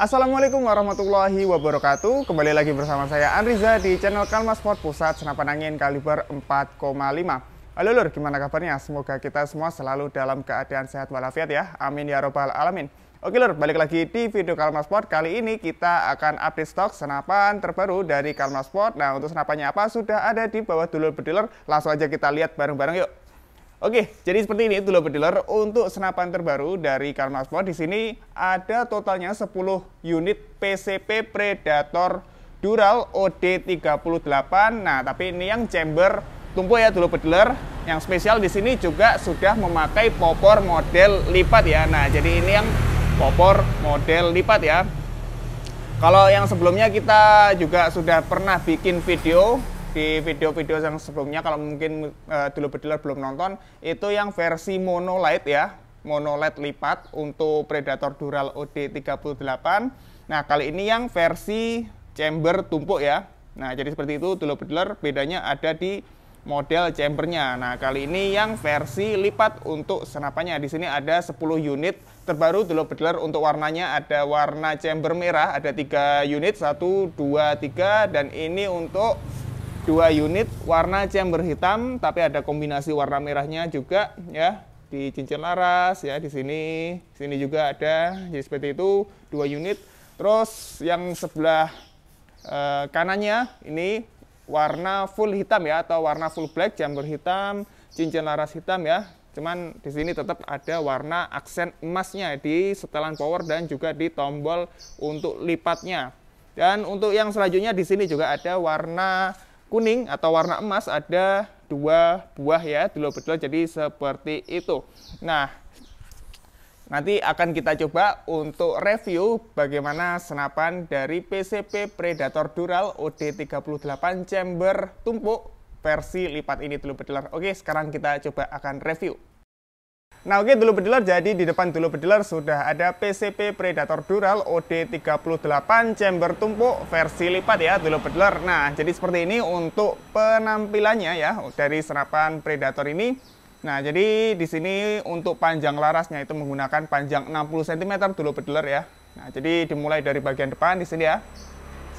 Assalamualaikum warahmatullahi wabarakatuh. Kembali lagi bersama saya Anriza di channel Kalma Sport Pusat Senapan Angin kaliber 4,5 Halo lur, gimana kabarnya? Semoga kita semua selalu dalam keadaan sehat walafiat ya. Amin ya robbal alamin. Oke lur, balik lagi di video Kalma Sport. Kali ini kita akan update stok senapan terbaru dari Kalma Sport. Nah untuk senapannya apa? Sudah ada di bawah dulur bediler Langsung aja kita lihat bareng-bareng yuk Oke, jadi seperti ini dulu bediler untuk senapan terbaru dari Karma Sport. Di sini ada totalnya 10 unit PCP Predator Dural OD38. Nah, tapi ini yang chamber tumpuk ya dulu bediler. Yang spesial di sini juga sudah memakai popor model lipat ya. Nah, jadi ini yang popor model lipat ya. Kalau yang sebelumnya kita juga sudah pernah bikin video di video-video yang sebelumnya kalau mungkin uh, dulu bediler belum nonton itu yang versi mono light ya. Mono light lipat untuk Predator Dural OD38 nah kali ini yang versi chamber tumpuk ya. Nah jadi seperti itu dulu bediler bedanya ada di model chambernya. Nah kali ini yang versi lipat untuk senapannya. Di sini ada 10 unit terbaru dulu bediler untuk warnanya ada warna chamber merah ada tiga unit satu dua tiga dan ini untuk dua unit warna chamber hitam tapi ada kombinasi warna merahnya juga ya. Di cincin laras ya di sini. Sini juga ada. Jadi seperti itu dua unit. Terus yang sebelah eh, kanannya ini warna full hitam ya atau warna full black chamber hitam cincin laras hitam ya. Cuman di sini tetap ada warna aksen emasnya di setelan power dan juga di tombol untuk lipatnya. Dan untuk yang selanjutnya di sini juga ada warna kuning atau warna emas ada dua buah ya dulu betul jadi seperti itu. Nah nanti akan kita coba untuk review bagaimana senapan dari PCP Predator Dural OD38 chamber tumpuk versi lipat ini dulu betul oke sekarang kita coba akan review Nah oke dulu bediler, jadi di depan dulu bediler sudah ada PCP Predator Dural OD38 chamber tumpuk versi lipat ya dulu bediler. Nah jadi seperti ini untuk penampilannya ya dari senapan Predator ini. Nah jadi di sini untuk panjang larasnya itu menggunakan panjang 60 cm dulu bediler ya. Nah jadi dimulai dari bagian depan di sini ya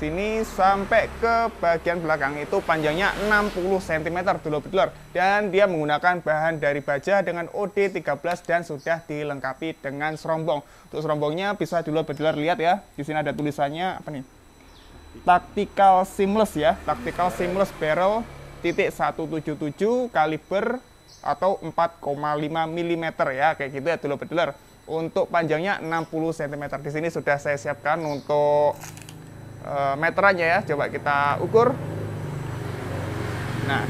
sini sampai ke bagian belakang itu panjangnya 60 cm dulu bedler dan dia menggunakan bahan dari baja dengan OD13 dan sudah dilengkapi dengan serombong. Untuk serombongnya bisa dulu bedler lihat ya. Di sini ada tulisannya apa nih? Tactical seamless ya. Tactical seamless barrel titik 177 kaliber atau 4,5 mm ya. Kayak gitu ya dulu bedler untuk panjangnya 60 cm di sini sudah saya siapkan untuk meterannya ya. Coba kita ukur. Nah,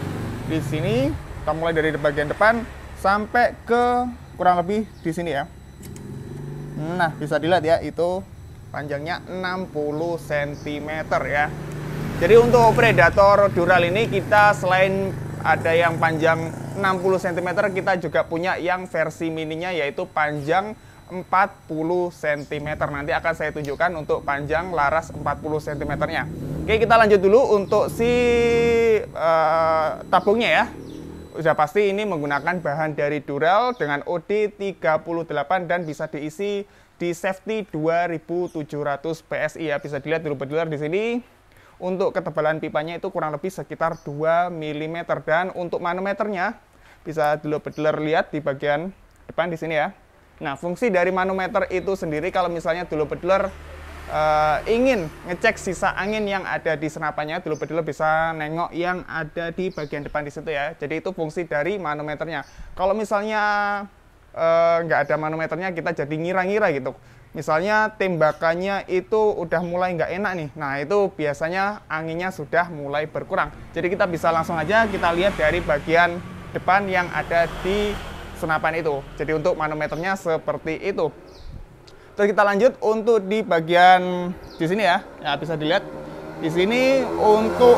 di sini kita mulai dari bagian depan sampai ke kurang lebih di sini ya. Nah, bisa dilihat ya, itu panjangnya 60 cm ya. Jadi untuk Predator Dural ini kita selain ada yang panjang 60 cm, kita juga punya yang versi mininya yaitu panjang 40 cm. Nanti akan saya tunjukkan untuk panjang laras 40 cm nya. Oke, kita lanjut dulu untuk si uh, tabungnya ya. Sudah pasti ini menggunakan bahan dari Dural dengan OD 38 dan bisa diisi di safety 2700 PSI ya. Bisa dilihat dulu bediler di sini. Untuk ketebalan pipanya itu kurang lebih sekitar 2 mm dan untuk manometernya bisa dulu bediler lihat di bagian depan di sini ya Nah, fungsi dari manometer itu sendiri kalau misalnya dulu bedler uh, ingin ngecek sisa angin yang ada di senapannya, dulu bedler bisa nengok yang ada di bagian depan di situ ya. Jadi itu fungsi dari manometernya. Kalau misalnya uh, nggak ada manometernya, kita jadi ngira-ngira gitu. Misalnya tembakannya itu udah mulai nggak enak nih. Nah, itu biasanya anginnya sudah mulai berkurang. Jadi kita bisa langsung aja kita lihat dari bagian depan yang ada di senapan itu. Jadi untuk manometernya seperti itu. Terus kita lanjut untuk di bagian di sini ya. Ya bisa dilihat di sini untuk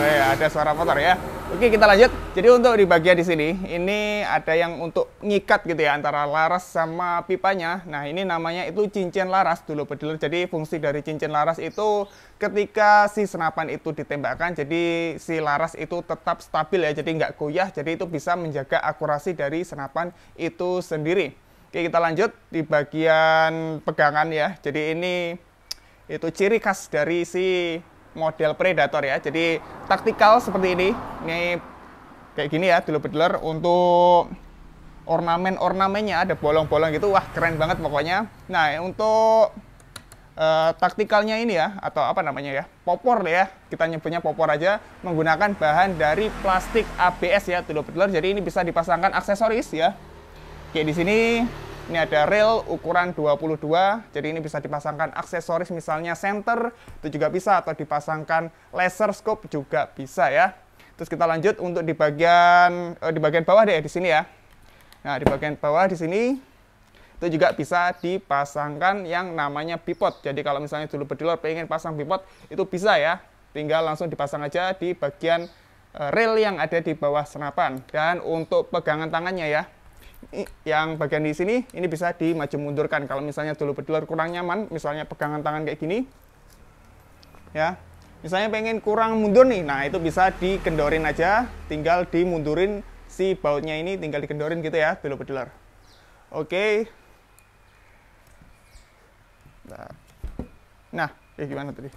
eh, ada suara motor ya. Oke, kita lanjut. Jadi untuk di bagian di sini, ini ada yang untuk ngikat gitu ya antara laras sama pipanya. Nah, ini namanya itu cincin laras dulu bediler. Jadi fungsi dari cincin laras itu ketika si senapan itu ditembakkan, jadi si laras itu tetap stabil ya, jadi nggak goyah. Jadi itu bisa menjaga akurasi dari senapan itu sendiri. Oke, kita lanjut di bagian pegangan ya. Jadi ini itu ciri khas dari si model Predator ya. Jadi taktikal seperti ini. Ini kayak gini ya, dulu bedler untuk ornamen-ornamennya ada bolong-bolong gitu. Wah, keren banget pokoknya. Nah, untuk uh, taktikalnya ini ya atau apa namanya ya popor ya kita nyebutnya popor aja menggunakan bahan dari plastik ABS ya dulu bedler jadi ini bisa dipasangkan aksesoris ya kayak di sini ini ada rail ukuran 22, jadi ini bisa dipasangkan aksesoris misalnya center, itu juga bisa, atau dipasangkan laser scope juga bisa ya. Terus kita lanjut untuk di bagian eh, di bagian bawah deh di sini ya. Nah, di bagian bawah di sini itu juga bisa dipasangkan yang namanya pivot. Jadi kalau misalnya dulu bediler pengen pasang pivot, itu bisa ya. Tinggal langsung dipasang aja di bagian eh, rail yang ada di bawah senapan. Dan untuk pegangan tangannya ya, yang bagian di sini ini bisa dimaju mundurkan. Kalau misalnya dulu berdua kurang nyaman misalnya pegangan tangan kayak gini ya. Misalnya pengen kurang mundur nih nah itu bisa dikendorin aja. Tinggal dimundurin si bautnya ini tinggal dikendorin gitu ya dulu berdua oke. Nah, nah kayak gimana tadi?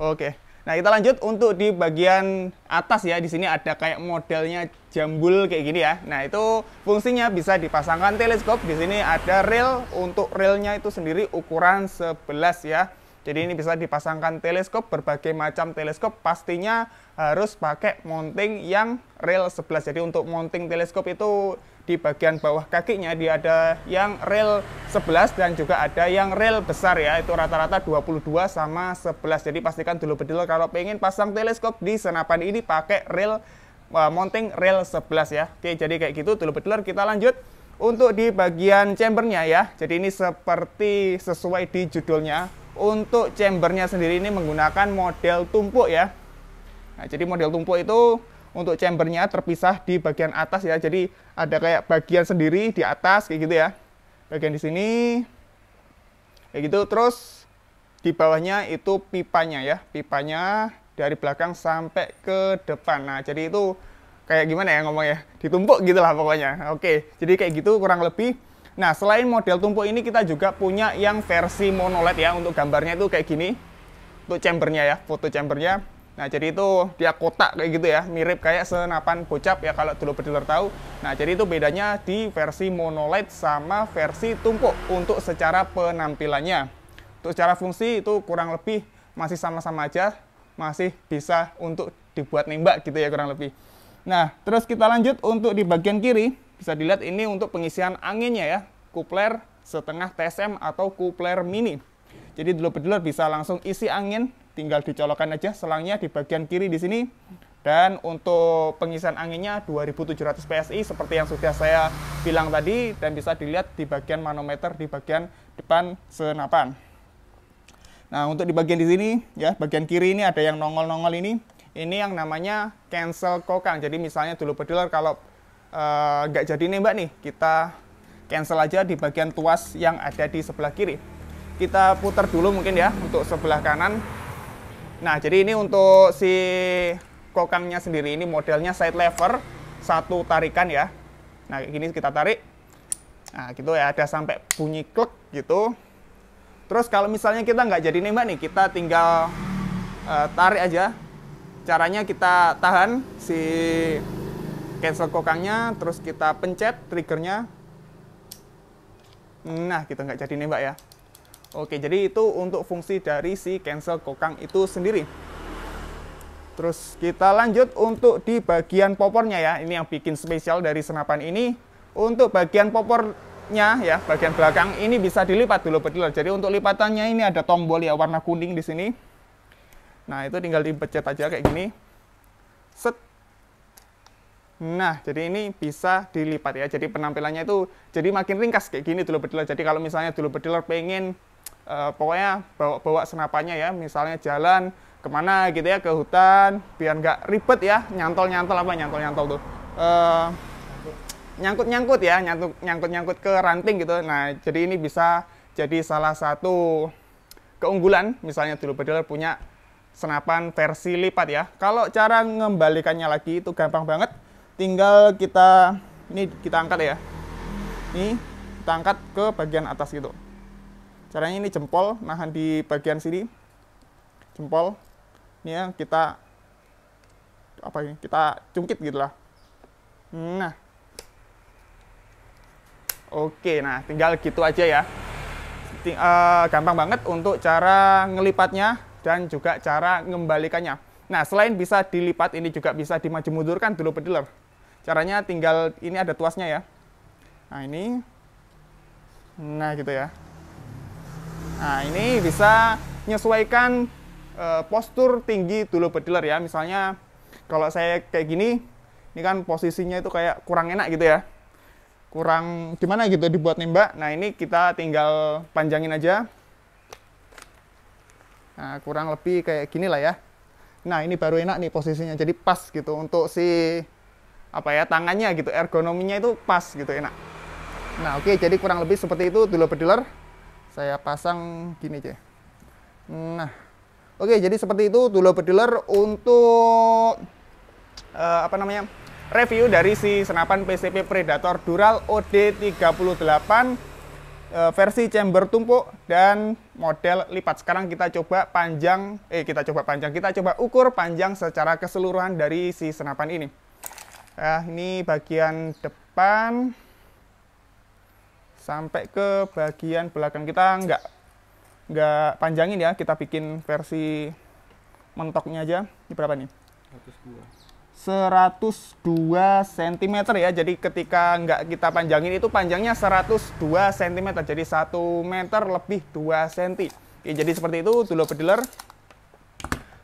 Oke Nah, kita lanjut untuk di bagian atas ya. Di sini ada kayak modelnya jambul kayak gini ya. Nah, itu fungsinya bisa dipasangkan teleskop. Di sini ada reel. Untuk reelnya itu sendiri ukuran 11 ya. Jadi ini bisa dipasangkan teleskop, berbagai macam teleskop. Pastinya harus pakai mounting yang reel 11. Jadi untuk mounting teleskop itu di bagian bawah kakinya dia ada yang rel 11 dan juga ada yang rel besar ya. Itu rata-rata 22 sama 11 jadi pastikan dulu bedil kalau pengen pasang teleskop di senapan ini pakai rel uh, mounting rel 11 ya. Oke jadi kayak gitu dulu bedil. Kita lanjut untuk di bagian chambernya ya. Jadi ini seperti sesuai di judulnya. Untuk chambernya sendiri ini menggunakan model tumpuk ya. Nah jadi model tumpuk itu untuk chambernya terpisah di bagian atas ya. Jadi ada kayak bagian sendiri di atas kayak gitu ya. Bagian di sini kayak gitu. Terus di bawahnya itu pipanya ya. Pipanya dari belakang sampai ke depan. Nah, jadi itu kayak gimana ya ngomongnya? Ditumpuk gitu lah pokoknya. Oke, jadi kayak gitu kurang lebih. Nah, selain model tumpuk ini kita juga punya yang versi monoled ya. Untuk gambarnya itu kayak gini. Untuk chambernya ya, foto chambernya Nah, jadi itu dia kotak kayak gitu ya, mirip kayak senapan bocap ya kalau dulu bediler tahu. Nah, jadi itu bedanya di versi monolith sama versi tumpuk untuk secara penampilannya. Untuk secara fungsi itu kurang lebih masih sama-sama aja, masih bisa untuk dibuat nembak gitu ya kurang lebih. Nah, terus kita lanjut untuk di bagian kiri, bisa dilihat ini untuk pengisian anginnya ya, kupler setengah TSM atau kupler mini. Jadi dulu bediler bisa langsung isi angin tinggal dicolokkan aja selangnya di bagian kiri di sini. Dan untuk pengisian anginnya 2700 PSI seperti yang sudah saya bilang tadi dan bisa dilihat di bagian manometer di bagian depan senapan. Nah, untuk di bagian di sini ya, bagian kiri ini ada yang nongol-nongol ini. Ini yang namanya cancel kokang. Jadi misalnya dulu pediler kalau eh, nggak uh, jadi nembak nih, kita cancel aja di bagian tuas yang ada di sebelah kiri. Kita putar dulu mungkin ya untuk sebelah kanan Nah, jadi ini untuk si kokangnya sendiri ini modelnya side lever satu tarikan ya. Nah, gini kita tarik. Nah, gitu ya, ada sampai bunyi klik gitu. Terus kalau misalnya kita nggak jadi nembak nih, kita tinggal uh, tarik aja. Caranya kita tahan si cancel kokangnya, terus kita pencet triggernya. Nah, kita nggak jadi nembak ya. Oke, jadi itu untuk fungsi dari si cancel kokang itu sendiri. Terus kita lanjut untuk di bagian popornya ya. Ini yang bikin spesial dari senapan ini. Untuk bagian popornya ya, bagian belakang ini bisa dilipat dulu bediler. Jadi untuk lipatannya ini ada tombol ya warna kuning di sini. Nah, itu tinggal dipencet aja kayak gini. Set. Nah, jadi ini bisa dilipat ya. Jadi penampilannya itu jadi makin ringkas kayak gini dulu bediler. Jadi kalau misalnya dulu bediler pengen uh, pokoknya bawa bawa senapannya ya. Misalnya jalan ke mana gitu ya ke hutan biar nggak ribet ya. Nyantol nyantol apa? Nyantol nyantol tuh. Uh, nyangkut nyangkut ya nyangkut nyangkut nyangkut ke ranting gitu. Nah jadi ini bisa jadi salah satu keunggulan. Misalnya dulu bedel punya senapan versi lipat ya. Kalau cara mengembalikannya lagi itu gampang banget. Tinggal kita ini kita angkat ya. Ini kita angkat ke bagian atas gitu caranya ini jempol nahan di bagian sini. Jempol. Ini ya kita apa ini kita cungkit gitu lah. Nah. Oke nah tinggal gitu aja ya. Ting uh, gampang banget untuk cara ngelipatnya dan juga cara ngembalikannya. Nah selain bisa dilipat ini juga bisa dimaju mundurkan dulu pediler caranya tinggal ini ada tuasnya ya. Nah ini. Nah gitu ya nah ini bisa menyesuaikan uh, postur tinggi dulu pediler ya. Misalnya kalau saya kayak gini ini kan posisinya itu kayak kurang enak gitu ya. Kurang gimana gitu dibuat nembak. Nah ini kita tinggal panjangin aja. Nah kurang lebih kayak gini lah ya. Nah ini baru enak nih posisinya. Jadi pas gitu untuk si apa ya tangannya gitu. Ergonominya itu pas gitu enak. Nah, oke, okay, jadi kurang lebih seperti itu dulu pediler. Saya pasang gini aja. Nah, oke, jadi seperti itu dulu pediler untuk uh, apa namanya? review dari si senapan PCP Predator Dural OD38 uh, versi chamber tumpuk dan model lipat. Sekarang kita coba panjang, eh kita coba panjang, kita coba ukur panjang secara keseluruhan dari si senapan ini. Nah, ini bagian depan sampai ke bagian belakang. Kita nggak nggak panjangin ya kita bikin versi mentoknya aja. Ini berapa nih? 102 102 cm ya. Jadi ketika nggak kita panjangin itu panjangnya 102 cm jadi 1 meter lebih 2 cm Oke, jadi seperti itu dulu pediler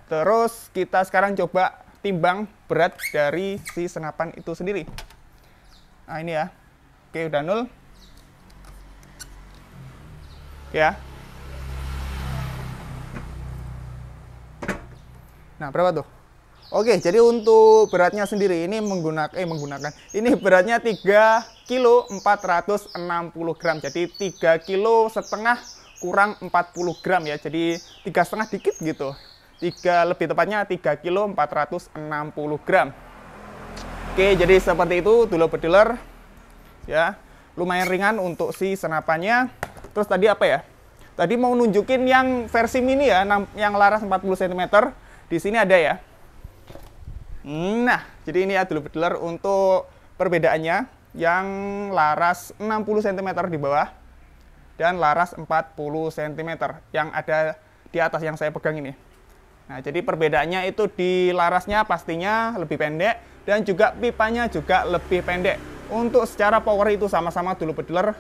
terus kita sekarang coba timbang berat dari si senapan itu sendiri. Nah ini ya. Oke udah nol ya. Nah, berapa tuh? Oke, jadi untuk beratnya sendiri ini menggunakan eh menggunakan ini beratnya 3 kilo 460 gram. Jadi 3 kilo setengah kurang 40 gram ya. Jadi tiga setengah dikit gitu. Tiga lebih tepatnya 3 kilo 460 gram. Oke, jadi seperti itu dulu pediler ya. Lumayan ringan untuk si senapannya. Terus tadi apa ya? Tadi mau nunjukin yang versi mini ya, yang laras 40 cm. Di sini ada ya. Nah, jadi ini ya dulu bedeler untuk perbedaannya. Yang laras 60 cm di bawah dan laras 40 cm yang ada di atas yang saya pegang ini. Nah, jadi perbedaannya itu di larasnya pastinya lebih pendek dan juga pipanya juga lebih pendek. Untuk secara power itu sama-sama dulu bedeler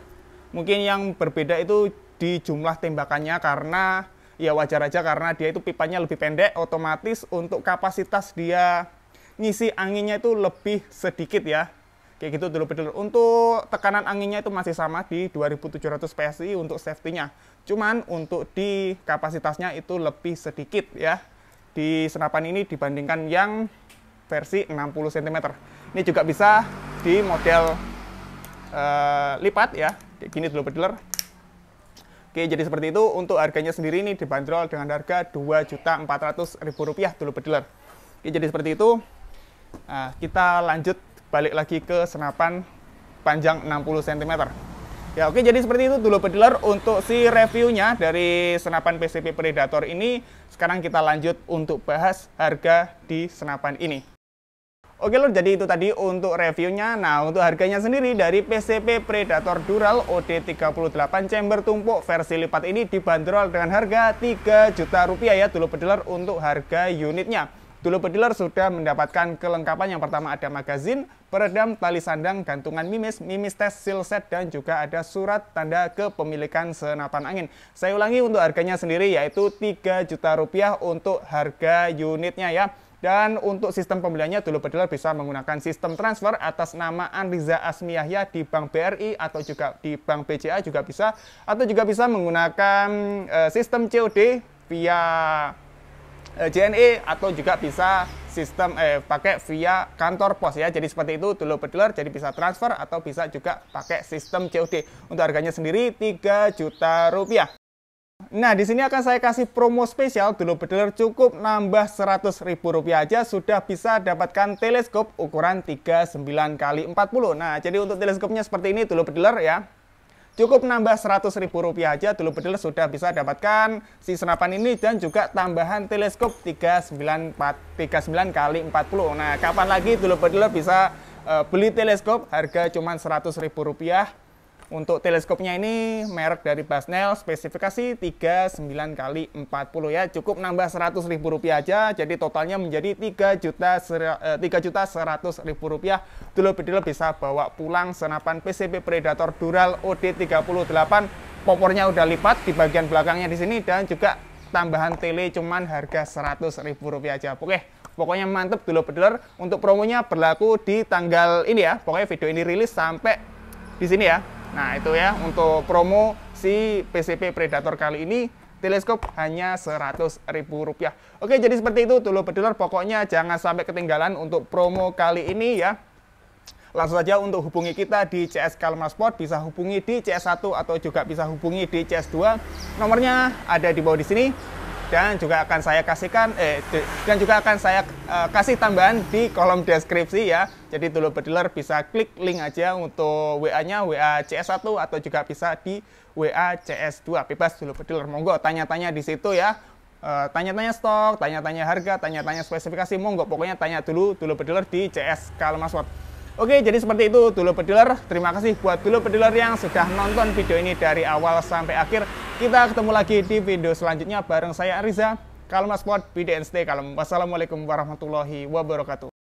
Mungkin yang berbeda itu di jumlah tembakannya karena ya wajar aja karena dia itu pipanya lebih pendek otomatis untuk kapasitas dia ngisi anginnya itu lebih sedikit ya. Kayak gitu dulu betul untuk tekanan anginnya itu masih sama di 2700 PSI untuk safety-nya. Cuman untuk di kapasitasnya itu lebih sedikit ya. Di senapan ini dibandingkan yang versi 60 cm ini juga bisa di model uh, lipat ya kayak gini dulu pediler Oke, jadi seperti itu. Untuk harganya sendiri ini dibanderol dengan harga Rp2.400.000 dulu pediler. Oke, jadi seperti itu. Nah, kita lanjut balik lagi ke senapan panjang 60 cm. Ya, oke, jadi seperti itu dulu pediler untuk si reviewnya dari senapan PCP Predator ini. Sekarang kita lanjut untuk bahas harga di senapan ini. Oke lor, jadi itu tadi untuk reviewnya. Nah, untuk harganya sendiri dari PCP Predator Dural OD38 chamber tumpuk versi lipat ini dibanderol dengan harga 3 juta rupiah ya dulu pediler untuk harga unitnya. Dulu pediler sudah mendapatkan kelengkapan yang pertama ada magazin, peredam, tali sandang, gantungan mimis, mimis tes, seal set, dan juga ada surat tanda kepemilikan senapan angin. Saya ulangi untuk harganya sendiri yaitu 3 juta rupiah untuk harga unitnya ya. Dan untuk sistem pembeliannya dulu Bediler bisa menggunakan sistem transfer atas nama Anriza Asmi Yahya di Bank BRI atau juga di Bank BCA juga bisa atau juga bisa menggunakan uh, sistem COD via eh, JNE atau juga bisa sistem eh pakai via kantor pos ya. Jadi seperti itu dulu Bediler jadi bisa transfer atau bisa juga pakai sistem COD. Untuk harganya sendiri 3 juta rupiah. Nah, di sini akan saya kasih promo spesial dulu bedeler cukup nambah 100 ribu rupiah aja sudah bisa dapatkan teleskop ukuran 39 kali 40. Nah, jadi untuk teleskopnya seperti ini dulu bedeler ya. cukup nambah 100 ribu rupiah aja dulu bedil sudah bisa dapatkan si senapan ini dan juga tambahan teleskop 394 39 kali 40 nah kapan lagi dulu bedil bisa uh, beli teleskop harga cuma 100 ribu rupiah untuk teleskopnya ini merek dari Basnel spesifikasi 39 kali 40 ya. Cukup nambah 100 ribu rupiah aja jadi totalnya menjadi 3 juta 3 eh, juta 100 ribu rupiah. Dulu bedil bisa bawa pulang senapan PCB Predator Dural OD38 popornya udah lipat di bagian belakangnya di sini dan juga tambahan tele cuman harga 100 ribu rupiah aja. Oke pokoknya mantep dulu bedil. Untuk promonya berlaku di tanggal ini ya. Pokoknya video ini rilis sampai di sini ya Nah itu ya untuk promo si PCP Predator kali ini teleskop hanya Rp100.000. Oke, jadi seperti itu dulu bediler. Pokoknya jangan sampai ketinggalan untuk promo kali ini ya. Langsung saja untuk hubungi kita di CS Kalmar Sport, bisa hubungi di CS1 atau juga bisa hubungi di CS2. Nomornya ada di bawah di sini dan juga akan saya kasihkan eh dan juga akan saya uh, kasih tambahan di kolom deskripsi ya. Jadi dulu bediler bisa klik link aja untuk WA-nya WA CS1 atau juga bisa di WA CS2. Bebas dulu bediler. Monggo tanya-tanya di situ ya. Uh, tanya-tanya stok, tanya-tanya harga, tanya-tanya spesifikasi, monggo pokoknya tanya dulu dulu bediler di CS Kalmaswat. Oke, jadi seperti itu dulu pediler. Terima kasih buat dulu pediler yang sudah nonton video ini dari awal sampai akhir. Kita ketemu lagi di video selanjutnya bareng saya Ariza. Kalma Sport, BDNST Kalem. Wassalamualaikum warahmatullahi wabarakatuh.